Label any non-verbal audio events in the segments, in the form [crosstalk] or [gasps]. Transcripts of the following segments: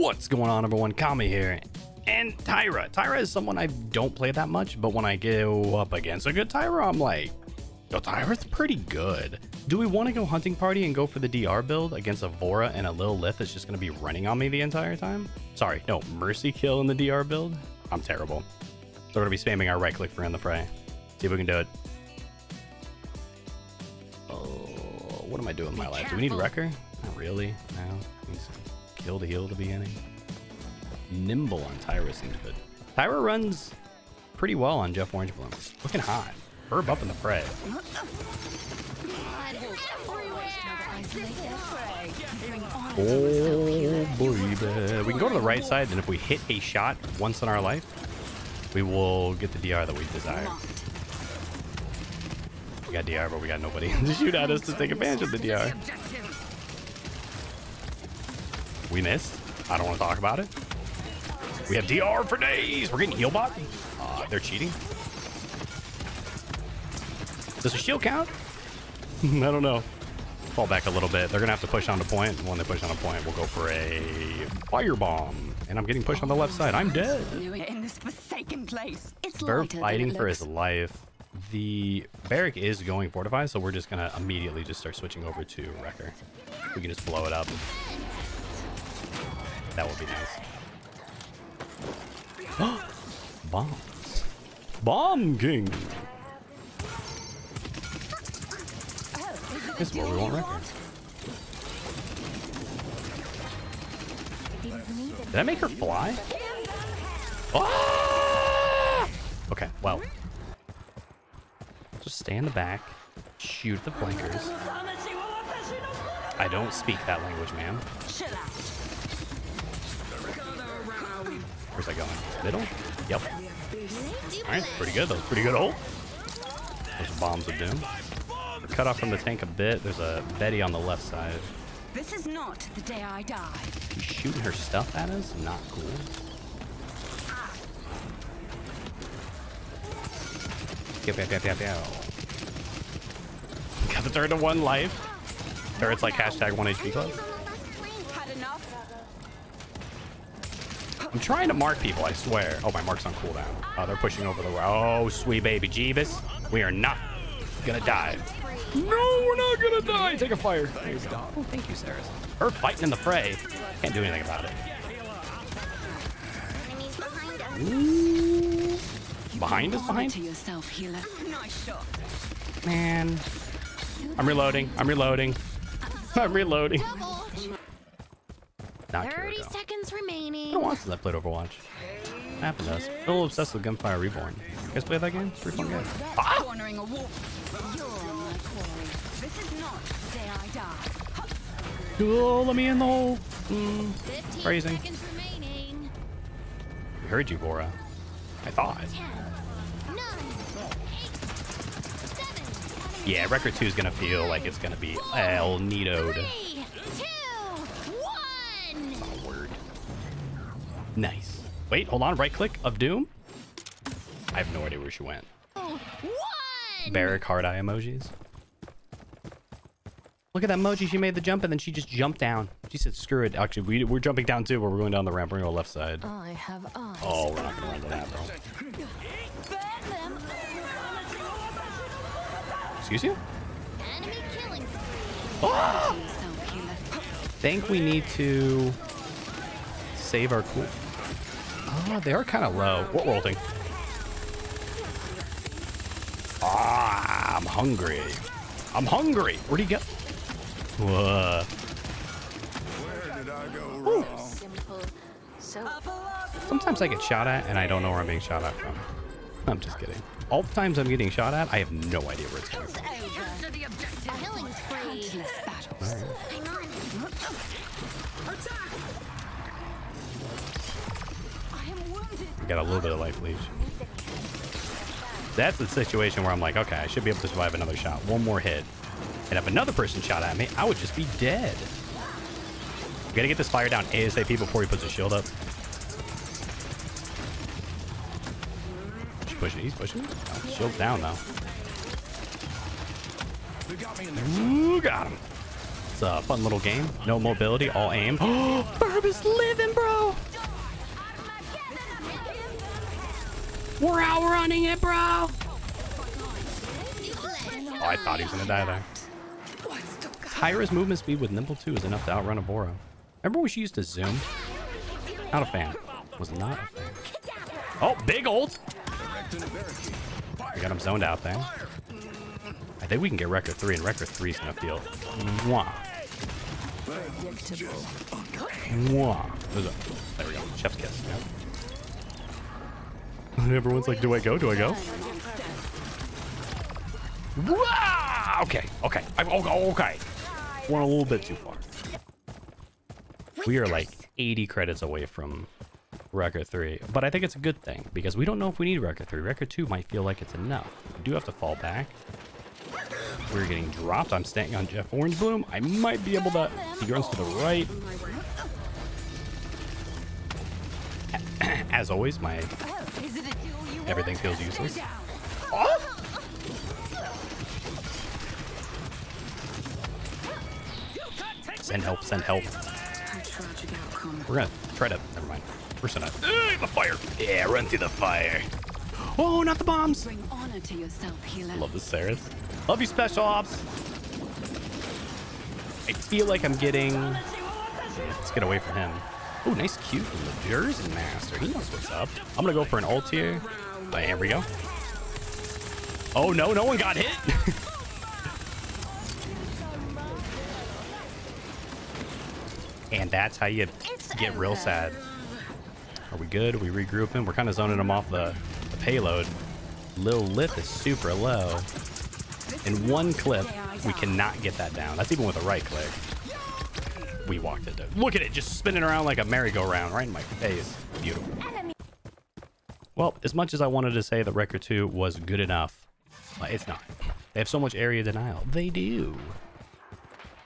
What's going on, everyone? Kami here. And Tyra. Tyra is someone I don't play that much, but when I go up against a good Tyra, I'm like, yo, Tyra's pretty good. Do we want to go hunting party and go for the DR build against a Vora and a Lillith that's just going to be running on me the entire time? Sorry, no, Mercy kill in the DR build? I'm terrible. So we're going to be spamming our right click for in the fray. See if we can do it. Oh, what am I doing with my life? Do we need Wrecker? Not really. No. Kill to heal at the beginning. Nimble on Tyra seems good. Tyra runs pretty well on Jeff Orange Bloom. Looking hot. Herb up in the fray. Oh, baby. We can go to the right side, and if we hit a shot once in our life, we will get the DR that we desire. We got DR, but we got nobody [laughs] to shoot at us to take advantage of the DR. We missed. I don't want to talk about it. We have DR for days. We're getting heal bot. Uh, they're cheating. Does a shield count? [laughs] I don't know. Fall back a little bit. They're going to have to push on the point. When they push on a point, we'll go for a fire bomb. And I'm getting pushed on the left side. I'm dead. In this forsaken place. It's They're fighting for his life. The Barik is going fortified, so we're just going to immediately just start switching over to Wrecker. We can just blow it up. That would be nice. [gasps] Bombs. Bomb King. This is where we want Wrecker. Did I make her fly? Ah! Okay, well. Just stay in the back, shoot the flankers. I don't speak that language, ma'am. Where's that going? Middle? Yep. Alright, pretty good. That was pretty good ult. Those bombs of doom. We're cut off from the tank a bit. There's a Betty on the left side. This is not the day I die. She's shooting her stuff at us? Not cool. Yep, yep, yep, yep, yep. Got the turret to one life. Turret's like hashtag one HP club. I'm trying to mark people, I swear. Oh, my mark's on cooldown. Oh, they're pushing over the... road. Oh, sweet baby Jeebus. We are not gonna die. No, we're not gonna die. Take a fire. There you go. Oh, thank you, Sarah. Her fighting in the fray. Can't do anything about it. Ooh. Behind us, behind? To yourself, healer. Man. I'm reloading. I'm reloading. [laughs] I'm reloading. Not 30 Kiriko. seconds I remaining. don't want since I played Overwatch. Happened to us. Still a little obsessed with Gunfire Reborn. You guys play that game? It's pretty fun game. Ah! Cornering a wolf. You're my quarry. This is not the day I die. Cool, let me in the hole. Mm. 15 Phrasing. seconds remaining. We heard you, Vora. I thought. 10, 9, 8, 7, Yeah, Record 2 is gonna feel like it's gonna be El Nito'd. 3, 2, Nice. Wait, hold on. Right click of Doom. I have no idea where she went. One. Barik hard eye emojis. Look at that emoji. She made the jump and then she just jumped down. She said, screw it. Actually, we, we're jumping down too, but we're going down the ramp. We're going to go left side. I have eyes. Oh, we're not going to run to that, them. Excuse you? Enemy killing ah! spree. Oh! Yourself, think we need to save our cool. Oh, they are kind of low. What rolling? Ah, I'm hungry. I'm hungry. Where'd he go? Whoa. Simple. So Sometimes I get shot at and I don't know where I'm being shot at from. I'm just kidding. All the times I'm getting shot at, I have no idea where it's coming from. To Got a little bit of life leech. That's the situation where I'm like, okay, I should be able to survive another shot. One more hit. And if another person shot at me, I would just be dead. We gotta get this fire down ASAP before he puts his shield up. He's pushing. He's pushing. Oh, shield's down though. Ooh, got him. It's a fun little game. No mobility, all aim. [gasps] Burb is living, bro. We're outrunning it, bro. Oh, I thought he was gonna die there. Tyra's movement speed with Nimble 2 is enough to outrun a Vora. Remember when she used to zoom? Not a fan. Was not a fan. Oh, big old! We got him zoned out there. I think we can get record 3, and record 3 is gonna feel mwah. Mwah. There we go. Chef's kiss. Yep. Everyone's like, do I go? Do I go? Okay, okay. I, oh, okay. Went a little bit too far. We are like 80 credits away from record 3, but I think it's a good thing because we don't know if we need record 3. Record 2 might feel like it's enough. We do have to fall back. We're getting dropped. I'm staying on Jeff Orange Bloom. I might be able to. He runs to the right. [clears throat] As always, my everything feels useless. Send help, send help. We're gonna try to. Never mind. We're just gonna. Ugh, the fire! Yeah, run through the fire. Oh, not the bombs! Bring honor to yourself, healer. Love the Seris. Love you, Special Ops. I feel like I'm getting. Let's get away from him. Oh, nice cue from the Jersey Master. He knows what's up. I'm gonna go for an ult here. Oh, here we go. Oh no, no one got hit. [laughs] and that's how you get real sad. Are we good? Are we regrouping? We're kind of zoning them off the, the payload. Lillith is super low. In one clip, we cannot get that down. That's even with a right click. We walked it down. Look at it, just spinning around like a merry-go-round right in my face. Beautiful. Well, as much as I wanted to say that Record 2 was good enough, uh, it's not. They have so much area denial. They do.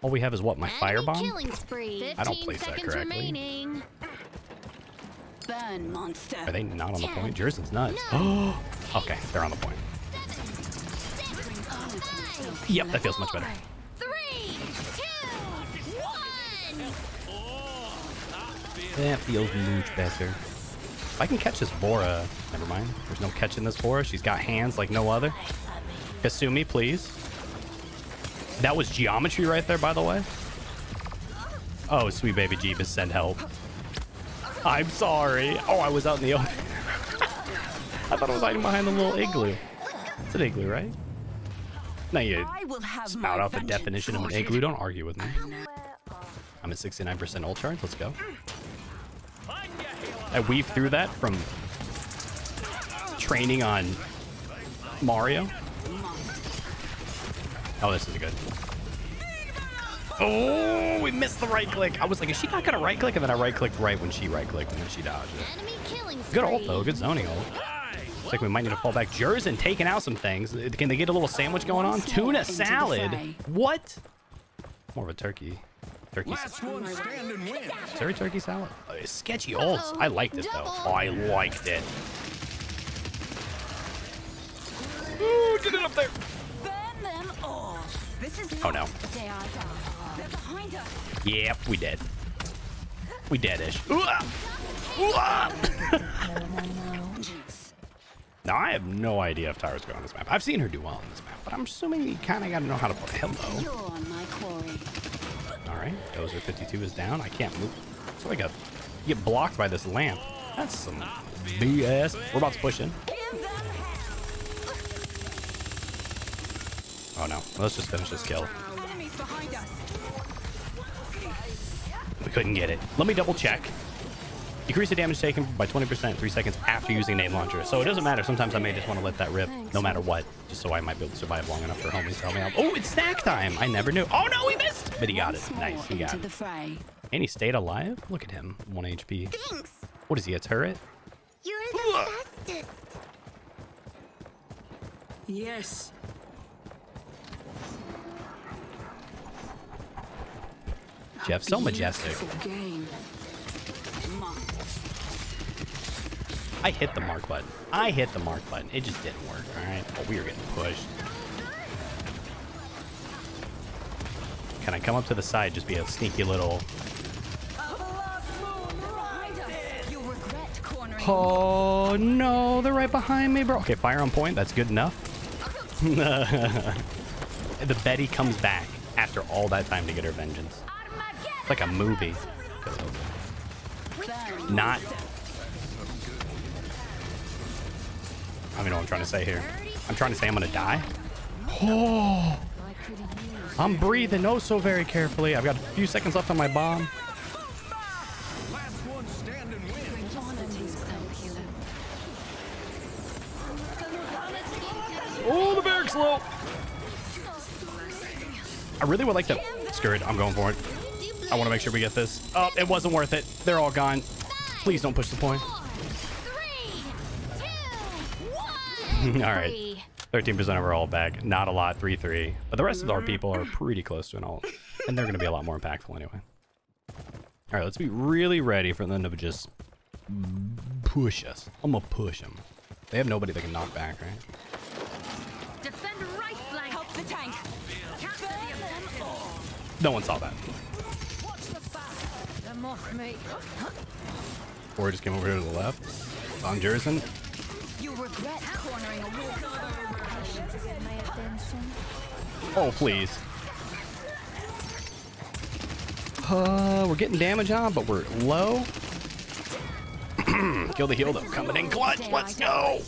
All we have is what, my Enemy firebomb? killing spree. I don't place that correctly. remaining. Burn, monster. Are they not on the point? Jersen's nuts. Oh, [gasps] okay, they're on the point. Yep, that feels much better. Three, two, one. That feels much better. If I can catch this Vora, never mind. There's no catching this Vora. She's got hands like no other. Kasumi, please. That was geometry right there, by the way. Oh, sweet baby Jeebus, send help. I'm sorry. Oh, I was out in the [laughs] open. I thought I was hiding behind the little igloo. It's an igloo, right? Now you have spout out the definition of an igloo. Don't argue with me. I'm at 69% ult charge. Let's go. I weave through that from training on Mario. Oh, this is good. Oh, we missed the right click. I was like, is she not gonna right click? And then I right clicked right when she right clicked and then she dodged it. Good ult though, good zoning ult. Looks like we might need to fall back. Jersen taking out some things. Can they get a little sandwich going on? Tuna salad. What? More of a turkey. Turkey. Last one standing wins. Sorry, turkey salad. Uh, sketchy ults. I liked it though. Oh, I liked it. Ooh, get it up there. Burn them all. This is Oh no. the day I die. They're behind us. Yep, we dead. We deadish. Ooh, ah. Ooh, ah. [laughs] Now I have no idea if Tyra's good on this map. I've seen her do well on this map, but I'm assuming you kind of got to know how to play. Hello. You're my quarry. All right, Dozer 52 is down. I can't move. It's like a get blocked by this lamp. That's some BS. We're about to push in. Oh no, let's just finish this kill. We couldn't get it. Let me double check. Decrease the damage taken by 20% three seconds after using name launcher. So it doesn't matter. Sometimes I may just want to let that rip, no matter what, just so I might be able to survive long enough for homies to help me out. Oh, it's snack time. I never knew. Oh no, he missed. But he got it. Nice, he got into it. the fray. And he stayed alive. Look at him, one HP. Thanks. What is he? A turret? You're the fastest. Yes. Jeff, so majestic. Game. I hit the mark button. I hit the mark button. It just didn't work. All right. But we are getting pushed. Can I come up to the side? Just be a sneaky little. Behind us. You'll regret cornering Oh no, they're right behind me, bro. Okay, fire on point. That's good enough. [laughs] the Betty comes back after all that time to get her vengeance. It's like a movie. Not. I know what I'm trying to say here. I'm trying to say I'm gonna die. Oh, I'm breathing oh so very carefully. I've got a few seconds left on my bomb. Last one standing wins. Oh, the Barik's low. I really would like to. Screw it. I'm going for it. I want to make sure we get this. Oh, it wasn't worth it. They're all gone. Please don't push the point. All right. 13% overall back. Not a lot. 3-3. But the rest of our mm-hmm. people are pretty close to an ult. And they're going to be a lot more impactful anyway. All right, let's be really ready for them to just push us. I'm going to push them. They have nobody that can knock back, right? Defend right flank. Help the tank. Capture the objective. No one saw that. Them off me. Or just came over here to the left. On Jerison. Cornering a. Oh, please. Uh, we're getting damage on, but we're low. [clears throat] Kill the heal though. Coming in clutch. Let's go.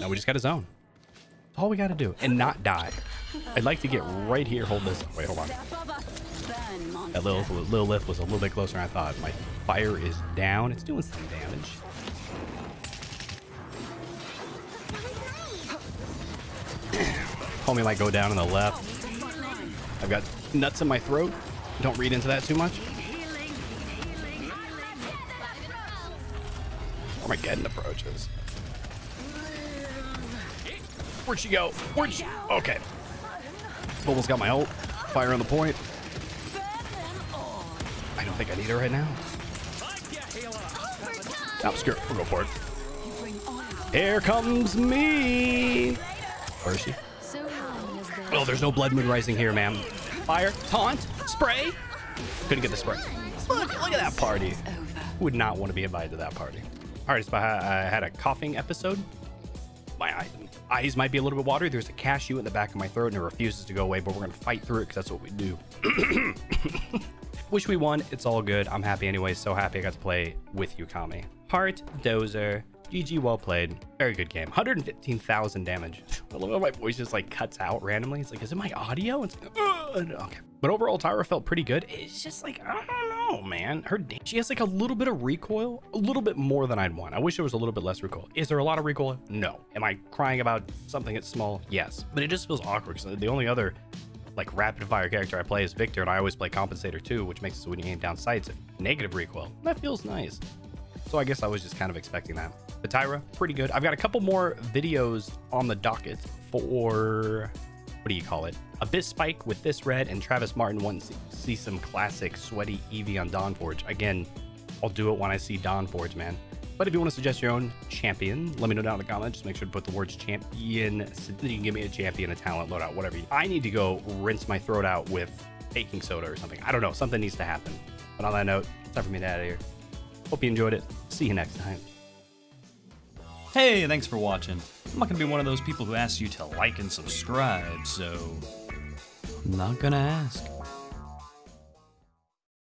Now we just got a zone. All we got to do, and not die. I'd like to get right here. Hold this. Wait, hold on. That little little lift was a little bit closer than I thought. My fire is down. It's doing some damage. Homie might go down on the left. I've got nuts in my throat. Don't read into that too much. Armageddon approaches. Where'd she go? Where'd she? Okay. Bubble's got my ult. Fire on the point. I don't think I need her right now. Screw it. We'll go for it. Here comes me. Where is she? Oh, there's no blood moon rising here, ma'am. Fire, taunt, spray. Couldn't get the spray. Look, look at that party. Would not want to be invited to that party. All right, so I had a coughing episode. My eye- eyes might be a little bit watery. There's a cashew in the back of my throat and it refuses to go away, but we're gonna fight through it because that's what we do. [clears throat] Wish we won. It's all good. I'm happy anyway. So happy I got to play with you, Kami. Heart, Dozer, GG, well played. Very good game. 115,000 damage. I love how my voice just like cuts out randomly. It's like, is it my audio? It's like, "Ugh." okay. But overall, Tyra felt pretty good. It's just like, I don't know, man. Her she has like a little bit of recoil, a little bit more than I'd want. I wish there was a little bit less recoil. Is there a lot of recoil? No. Am I crying about something that's small? Yes. But it just feels awkward because the only other like rapid fire character I play is Viktor, and I always play compensator too, which makes it so when you aim down sights, negative recoil. That feels nice. So I guess I was just kind of expecting that. The Tyra, pretty good. I've got a couple more videos on the docket for what do you call it? Abyss Spike with this red and Travis Martin wants to see some classic sweaty Evie on Dawnforge. Again, I'll do it when I see Dawnforge, man. But if you want to suggest your own champion, let me know down in the comments. Just make sure to put the words champion. so You can give me a champion, a talent, loadout, whatever. I need to go rinse my throat out with baking soda or something. I don't know. Something needs to happen. But on that note, it's time for me to get out of here. Hope you enjoyed it. See you next time. Hey, thanks for watching. I'm not gonna be one of those people who asks you to like and subscribe, so. I'm not gonna ask.